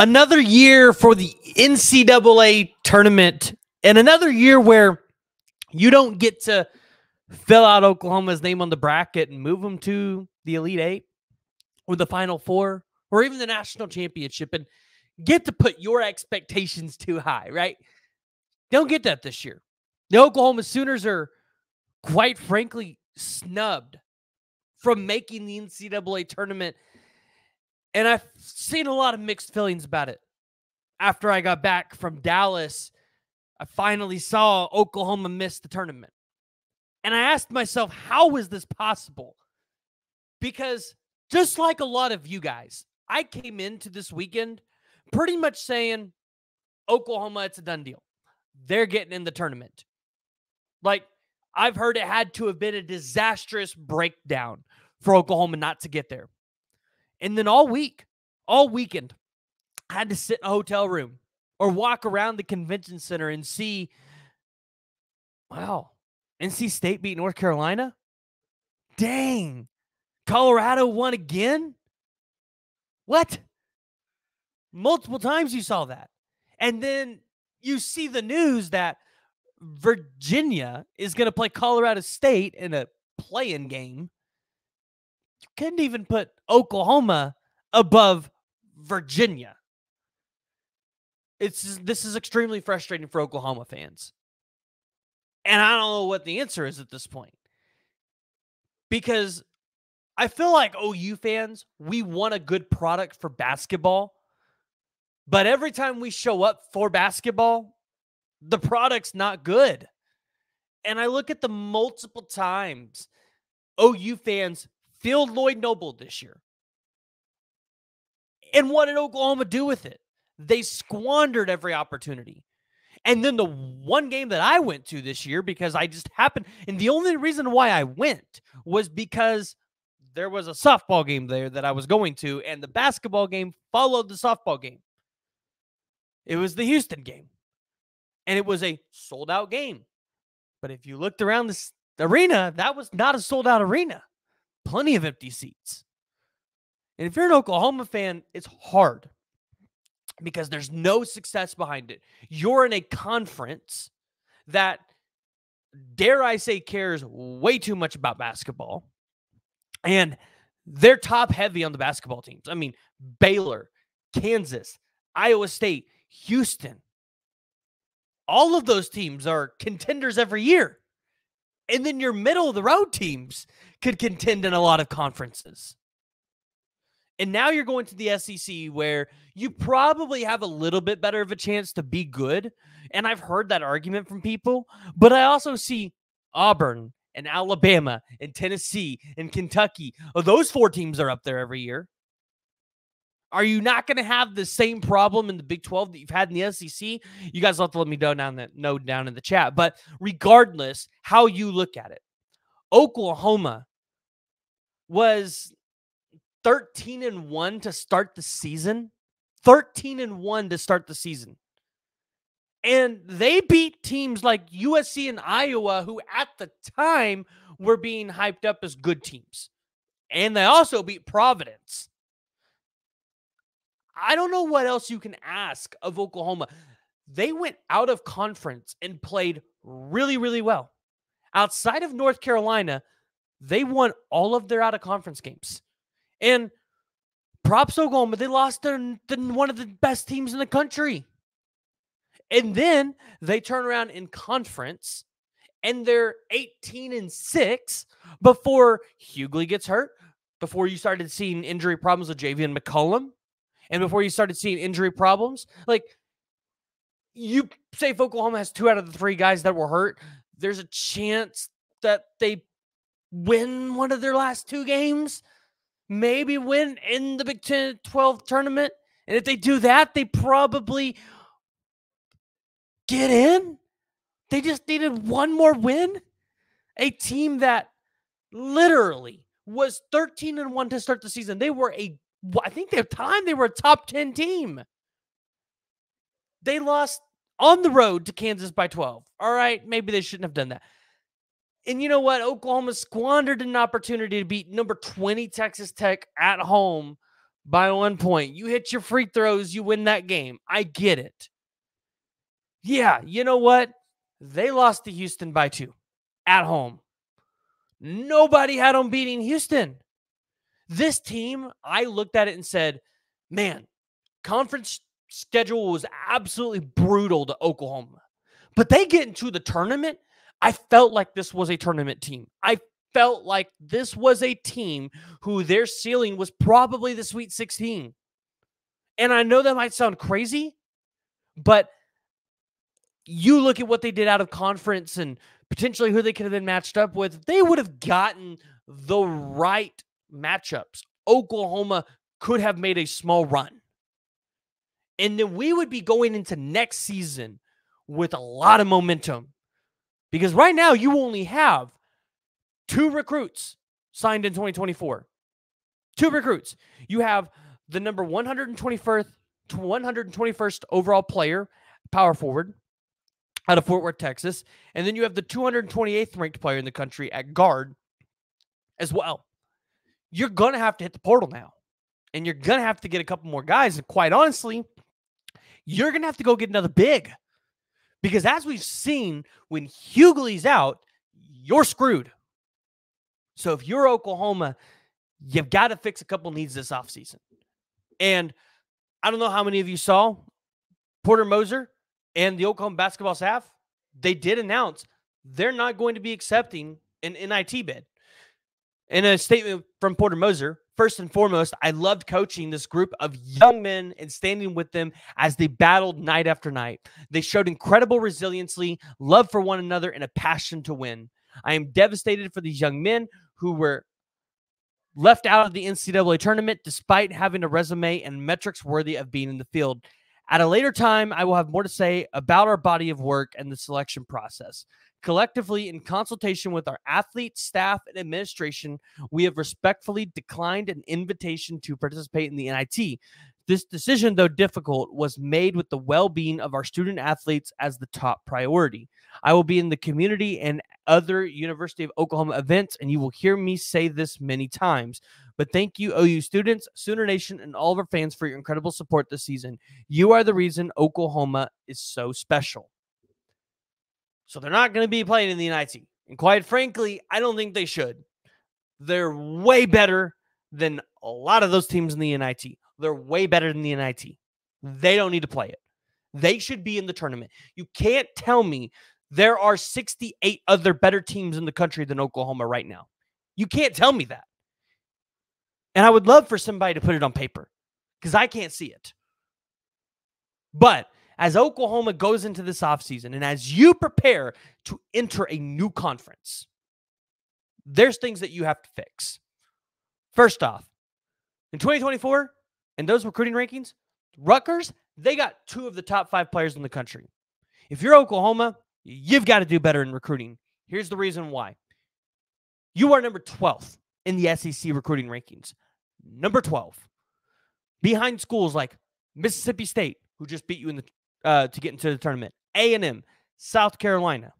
another year for the NCAA tournament, and another year where you don't get to fill out Oklahoma's name on the bracket and move them to the Elite Eight or the Final Four or even the national championship and get to put your expectations too high, right? Don't get that this year. The Oklahoma Sooners are quite frankly snubbed from making the NCAA tournament. And I've seen a lot of mixed feelings about it. After I got back from Dallas, I finally saw Oklahoma miss the tournament. And I asked myself, how is this possible? Because just like a lot of you guys, I came into this weekend pretty much saying, Oklahoma, it's a done deal. They're getting in the tournament. Like, I've heard it had to have been a disastrous breakdown for Oklahoma not to get there. And then all week, all weekend, I had to sit in a hotel room or walk around the convention center and see, wow, NC State beat North Carolina? Dang. Colorado won again? What? Multiple times you saw that. And then you see the news that Virginia is going to play Colorado State in a play-in game. You couldn't even put Oklahoma above Virginia. It's this is extremely frustrating for Oklahoma fans. And I don't know what the answer is at this point. Because I feel like OU fans, we want a good product for basketball. But every time we show up for basketball, the product's not good. And I look at the multiple times OU fans filled Lloyd Noble this year. And what did Oklahoma do with it? They squandered every opportunity. And then the one game that I went to this year because I just happened, and the only reason why I went was because there was a softball game there that I was going to, and the basketball game followed the softball game. It was the Houston game and it was a sold out game. But if you looked around this arena, that was not a sold out arena. Plenty of empty seats. And if you're an Oklahoma fan, it's hard because there's no success behind it. You're in a conference that, dare I say, cares way too much about basketball. And they're top heavy on the basketball teams. I mean, Baylor, Kansas, Iowa State, Houston all of those teams are contenders every year. And then your middle of the road teams could contend in a lot of conferences. And now you're going to the SEC where you probably have a little bit better of a chance to be good. And I've heard that argument from people, but I also see Auburn and Alabama and Tennessee and Kentucky. Oh, those four teams are up there every year. Are you not going to have the same problem in the Big 12 that you've had in the SEC? You guys have to let me know down that know down in the chat. But regardless, how you look at it, Oklahoma was 13 and 1 to start the season. 13 and 1 to start the season. And they beat teams like USC and Iowa, who at the time were being hyped up as good teams. And they also beat Providence. I don't know what else you can ask of Oklahoma. They went out of conference and played really, really well. Outside of North Carolina, they won all of their out of conference games. And props Oklahoma, they lost to, to one of the best teams in the country. And then they turn around in conference and they're 18 and 6 before Hugley gets hurt, before you started seeing injury problems with Javian McCollum, and before you started seeing injury problems. Like you say, if Oklahoma has two out of the three guys that were hurt, there's a chance that they win one of their last two games, maybe win in the Big 10 12 tournament. And if they do that, they probably get in. They just needed one more win. A team that literally was 13 and 1 to start the season. They were a I think their time they were a top 10 team. They lost on the road to Kansas by 12. All right, maybe they shouldn't have done that. And you know what? Oklahoma squandered an opportunity to beat number 20 Texas Tech at home by one point. You hit your free throws, you win that game. I get it. Yeah, you know what? They lost to Houston by two at home. Nobody had them beating Houston. This team, I looked at it and said, man, conference schedule was absolutely brutal to Oklahoma. But they get into the tournament. I felt like this was a tournament team. I felt like this was a team who their ceiling was probably the Sweet 16. And I know that might sound crazy, but you look at what they did out of conference and potentially who they could have been matched up with, they would have gotten the right matchups. Oklahoma could have made a small run. And then we would be going into next season with a lot of momentum. Because right now, you only have two recruits signed in 2024. Two recruits. You have the number 121st, 121st overall player, power forward, out of Fort Worth, Texas. And then you have the 228th ranked player in the country at guard as well. You're going to have to hit the portal now. And you're going to have to get a couple more guys. And quite honestly, you're going to have to go get another big. Because as we've seen, when Hugley's out, you're screwed. So if you're Oklahoma, you've got to fix a couple needs this offseason. And I don't know how many of you saw Porter Moser and the Oklahoma basketball staff, they did announce they're not going to be accepting an NIT bid. In a statement from Porter Moser, first and foremost, I loved coaching this group of young men and standing with them as they battled night after night. They showed incredible resiliency, love for one another, and a passion to win. I am devastated for these young men who were left out of the NCAA tournament despite having a resume and metrics worthy of being in the field. At a later time, I will have more to say about our body of work and the selection process. Collectively, in consultation with our athletes, staff, and administration, we have respectfully declined an invitation to participate in the NIT. This decision, though difficult, was made with the well being of our student athletes as the top priority. I will be in the community and other University of Oklahoma events, and you will hear me say this many times. But thank you, OU students, Sooner Nation, and all of our fans for your incredible support this season. You are the reason Oklahoma is so special. So they're not going to be playing in the NIT. And quite frankly, I don't think they should. They're way better than a lot of those teams in the NIT. They're way better than the NIT. They don't need to play it. They should be in the tournament. You can't tell me there are 68 other better teams in the country than Oklahoma right now. You can't tell me that. And I would love for somebody to put it on paper because I can't see it. But as Oklahoma goes into this offseason and as you prepare to enter a new conference, there's things that you have to fix. First off, in 2024, and those recruiting rankings, Rutgers, they got two of the top five players in the country. If you're Oklahoma, you've got to do better in recruiting. Here's the reason why you are number 12th in the SEC recruiting rankings. Number 12. Behind schools like Mississippi State, who just beat you in the uh, to get into the tournament, A&M, South Carolina,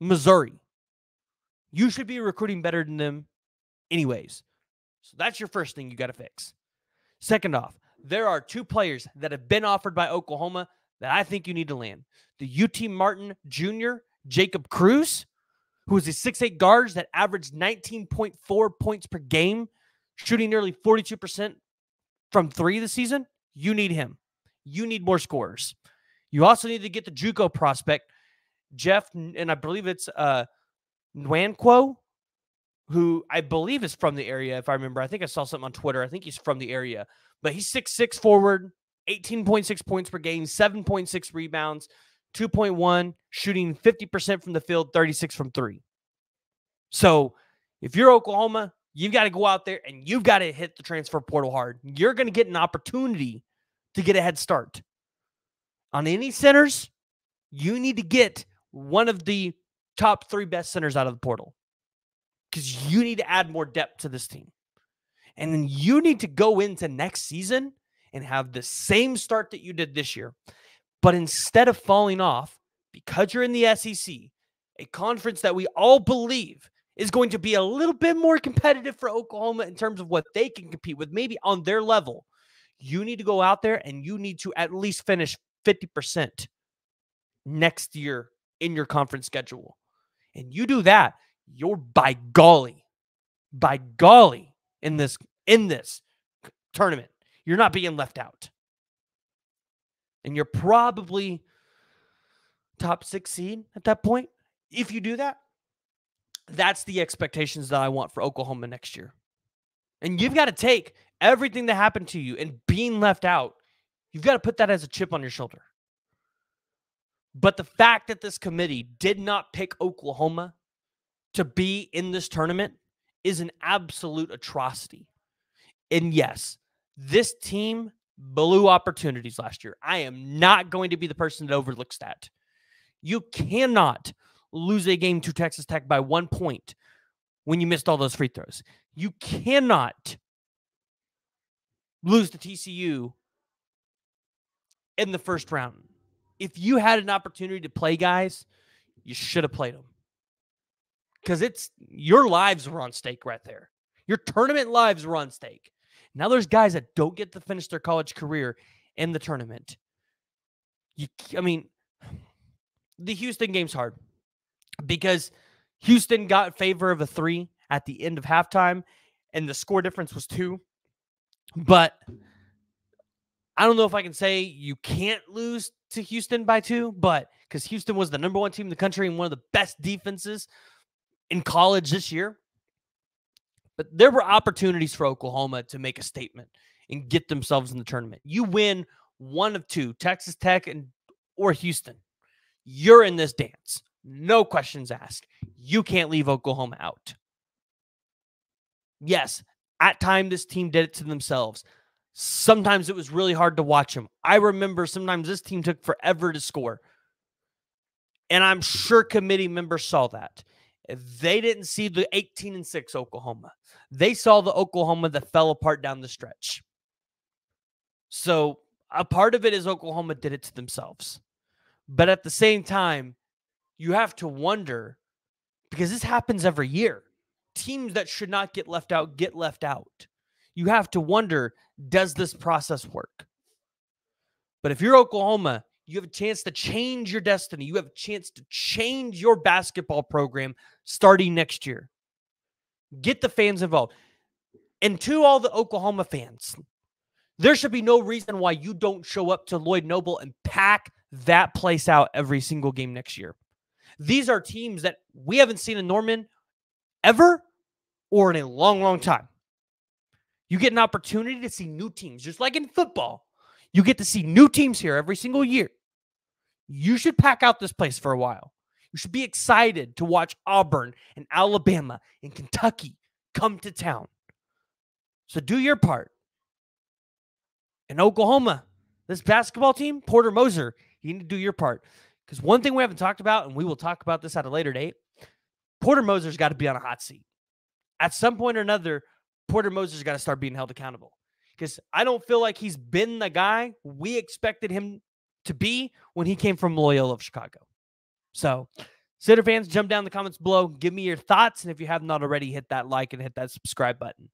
Missouri. You should be recruiting better than them anyways. So that's your first thing you got to fix. Second off, there are two players that have been offered by Oklahoma that I think you need to land. The UT Martin Jr., Jacob Crews, who is a 6'8 guard that averaged 19.4 points per game, shooting nearly 42% from three this season. You need him. You need more scorers. You also need to get the JUCO prospect, Jeff, and I believe it's uh Nwankwo, who I believe is from the area, if I remember. I think I saw something on Twitter. I think he's from the area. But he's six six forward, 18.6 points per game, 7.6 rebounds, 2.1, shooting 50% from the field, 36 from three. So if you're Oklahoma, you've got to go out there and you've got to hit the transfer portal hard. You're going to get an opportunity to get a head start. On any centers, you need to get one of the top three best centers out of the portal because you need to add more depth to this team. And then you need to go into next season and have the same start that you did this year. But instead of falling off, because you're in the SEC, a conference that we all believe is going to be a little bit more competitive for Oklahoma in terms of what they can compete with, maybe on their level. You need to go out there and you need to at least finish 50% next year in your conference schedule. And you do that, you're by golly, by golly in this in this tournament. You're not being left out. And you're probably top 6 seed at that point. If you do that, that's the expectations that I want for Oklahoma next year. And you've got to take everything that happened to you and being left out, you've got to put that as a chip on your shoulder. But the fact that this committee did not pick Oklahoma to be in this tournament is an absolute atrocity. And yes, this team blew opportunities last year. I am not going to be the person that overlooks that. You cannot lose a game to Texas Tech by one point when you missed all those free throws. You cannot lose to TCU in the first round. If you had an opportunity to play guys, you should have played them. Because it's your lives were on stake right there. Your tournament lives were on stake. Now there's guys that don't get to finish their college career in the tournament. You, I mean, the Houston game's hard because Houston got favor of a three at the end of halftime, and the score difference was two. But I don't know if I can say you can't lose to Houston by two, but because Houston was the number one team in the country and one of the best defenses in college this year. But there were opportunities for Oklahoma to make a statement and get themselves in the tournament. You win one of two, Texas Tech and or Houston. You're in this dance. No questions asked. You can't leave Oklahoma out. Yes, at time this team did it to themselves. Sometimes it was really hard to watch them. I remember sometimes this team took forever to score. And I'm sure committee members saw that. They didn't see the 18 and 6 Oklahoma. They saw the Oklahoma that fell apart down the stretch. So a part of it is Oklahoma did it to themselves. But at the same time, you have to wonder because this happens every year. Teams that should not get left out get left out. You have to wonder does this process work? But if you're Oklahoma, you have a chance to change your destiny. You have a chance to change your basketball program starting next year. Get the fans involved. And to all the Oklahoma fans, there should be no reason why you don't show up to Lloyd Noble and pack that place out every single game next year. These are teams that we haven't seen in Norman ever or in a long, long time. You get an opportunity to see new teams, just like in football. You get to see new teams here every single year. You should pack out this place for a while. You should be excited to watch Auburn and Alabama and Kentucky come to town. So do your part. In Oklahoma, this basketball team, Porter Moser, you need to do your part. Because one thing we haven't talked about, and we will talk about this at a later date, Porter Moser's got to be on a hot seat. At some point or another, Porter Moser's got to start being held accountable. Because I don't feel like he's been the guy we expected him to be when he came from Loyola of Chicago. So, Sitter fans, jump down in the comments below. Give me your thoughts. And if you have not already, hit that like and hit that subscribe button.